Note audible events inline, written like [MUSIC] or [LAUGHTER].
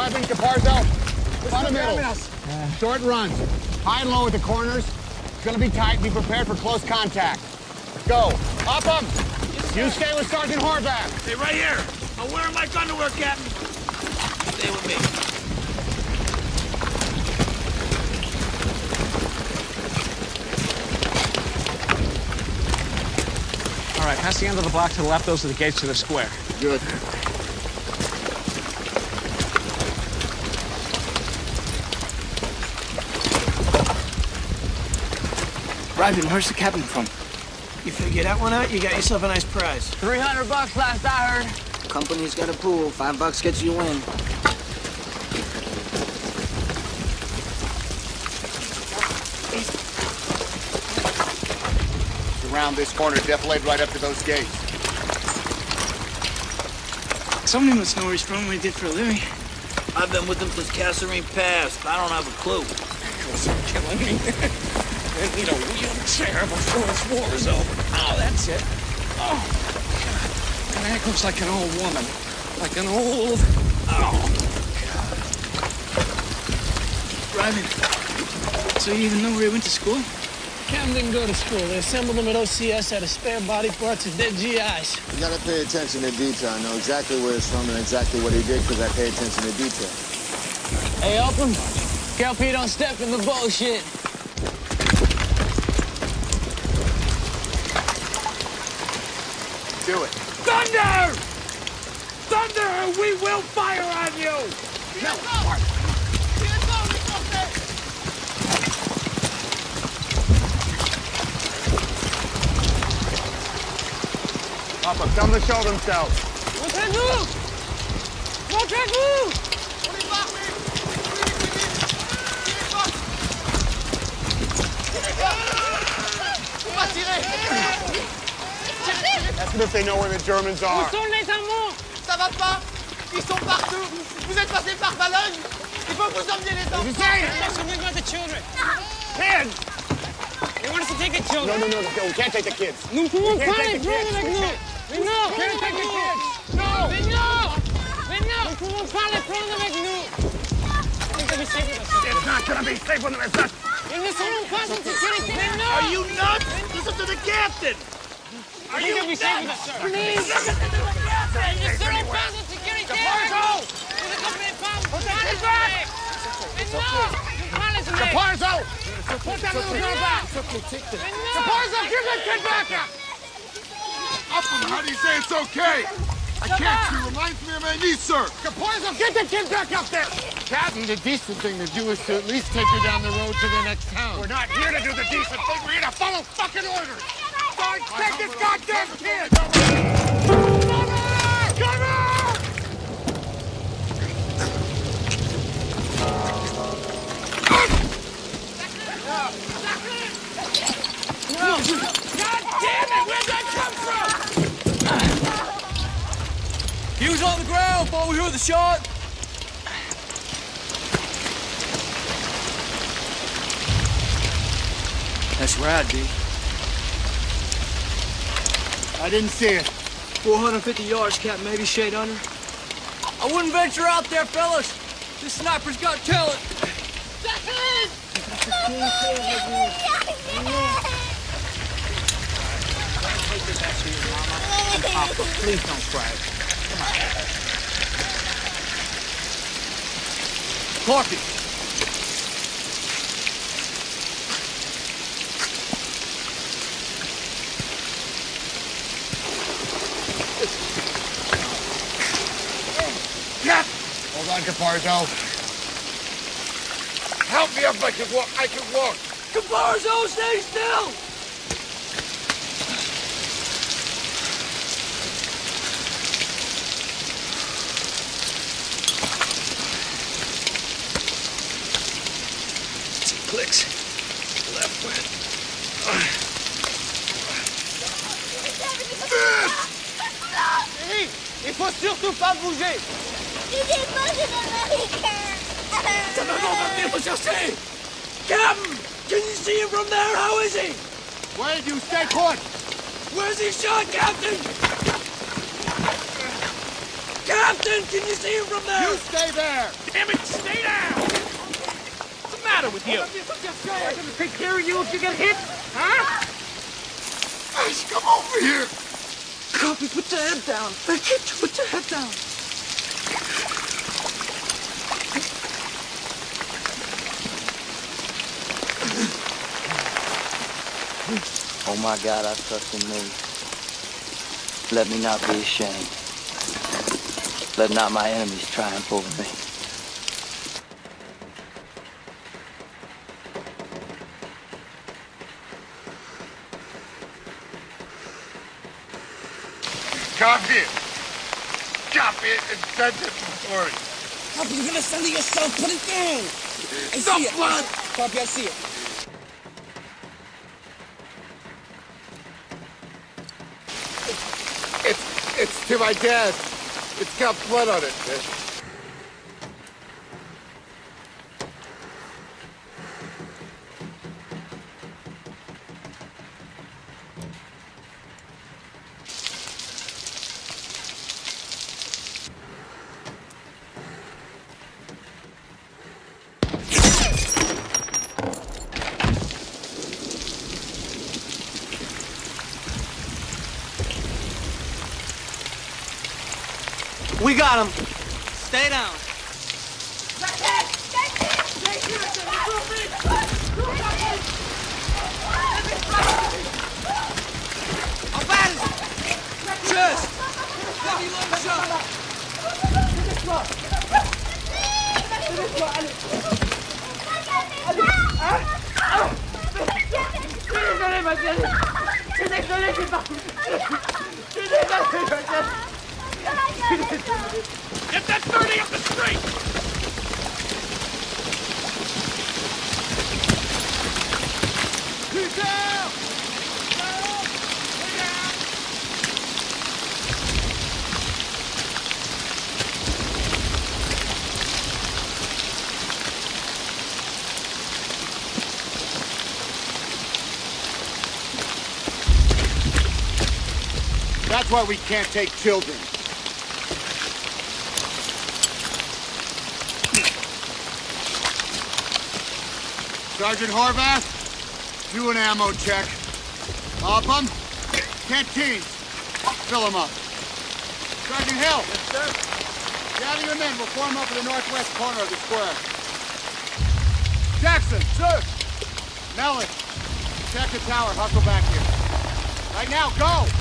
Driving Caparzo. Fundamentals. Short runs. High and low at the corners. It's gonna be tight. Be prepared for close contact. Go. Upham. Up 'em. You stay with Sergeant Horvath. Stay right here. I'm wearing my underwear, Captain. Stay with me. All right, past the end of the block to the left, those are the gates to the square. Good. Reiben, where's the cabin from? You figure that one out, you got yourself a nice prize. 300 bucks last I heard. Company's got a pool. Five bucks gets you in. Around this corner, defilade right up to those gates. Somebody must know where he's from, what he did for a living. I've been with them since Kasserine passed. I don't have a clue. [LAUGHS] You're killing me. I need a wheelchair before this war is over. Oh, that's it. Oh, God. My ankle's like an old woman. Like an old... Oh, Reiben, so you even know where he went to school? Cam didn't go to school. They assembled him at OCS out of spare body parts of dead GIs. You gotta pay attention to detail. I know exactly where it's from and exactly what he did because I pay attention to detail. Hey, help him. KLP don't step in the bullshit. Do it. Thunder! Thunder, we will fire on you! Upham. Tell them to show themselves. Montrez-vous! Montrez-vous! Ask them if they know where the Germans are. sont les Allemands? Ça va pas Ils sont partout Vous êtes passé par Balogne Il faut que vous emmeniez les enfants Something about the children. Kids! They want us to take the No, children. no, no, no. We can't take the kids. Nous ne pouvons Can't pas take les the prendre kids. avec nous. Mais non, Can't take the kids. No! Mais non! Mais non! Nous ne pouvons pas les prendre avec nous. Ils doivent be safe with us. It's not gonna be safe when it's not. Ils ne seront pas en sécurité. Mais non! Are you nuts? Listen to the captain! Are Ils you doivent be safe with us, sir. Please! Ils ne seront pas en sécurité. Caparzo! Vous ne comprenez pas. Vous allez back! Mais non! Vous pas les aimer. Caparzo! Put that little girl back! Mais non! Caparzo, give that kid back! Up How do you say it's okay? I can't see. Reminds me of my niece, sir. Caparzo, get the kid back up there! Captain, the decent thing to do is to at least take her down the road to the next town. We're not here to do the decent thing. We're here to follow fucking orders. Sarge, take this goddamn kid! Come on! Come on! God damn it! Where'd that come from? He was on the ground before we heard the shot. That's right, D. I didn't see it. 450 yards, Cap, maybe shade under. I wouldn't venture out there, fellas. This sniper's got talent. Please don't cry. Clarky. Hold on, Caparzo. Help me up. I can walk. I can walk. Caparzo, stay still! Clicks. Left went. Il faut surtout pas bouger Il est pas un Américain. Ta maman va venir me! Captain! Can you see him from there? How is he? Wade, you stay put. Where's he shot, Captain? Captain! Can you see him from there? You stay there! Damn it, stay down! What's the matter with you? I'm gonna take care of you if you get hit. Huh? Guys, come over here! Copy, put your head down. Thank you. Put your head down. Oh my God, I trust in me. Let me not be ashamed. Let not my enemies triumph over me. Copy it! Copy it and send it before it. Copy, you're gonna send it yourself. Put it down. I Stop see it. blood! Copy, I see it. It's, it's to my dad. It's got blood on it. got him. Stay down. Je suis désolé, je suis. Je suis désolé, je suis Get that 30 up the street! That's why we can't take children. Sergeant Horvath, do an ammo check. Upham, canteens, fill them up. Sergeant Hill. Yes, sir. Gather your men. We'll form up in the northwest corner of the square. Jackson. Sir. Mellon, check the tower. Hustle back here. Right now, go!